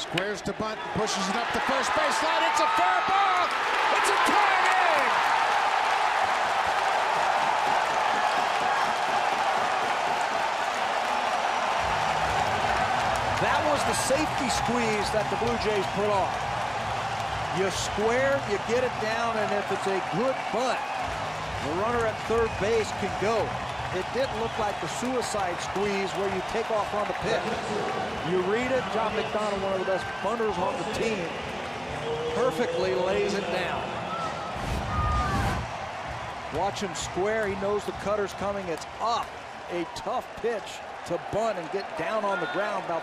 Squares to bunt, pushes it up the first baseline. It's a fair ball. It's a game. That was the safety squeeze that the Blue Jays put off. You square, you get it down, and if it's a good bunt, the runner at third base can go. It didn't look like the suicide squeeze where you take off on the pitch. You read it, John McDonald, one of the best bunters on the team, perfectly lays it down. Watch him square. He knows the cutter's coming. It's up. A tough pitch to bunt and get down on the ground about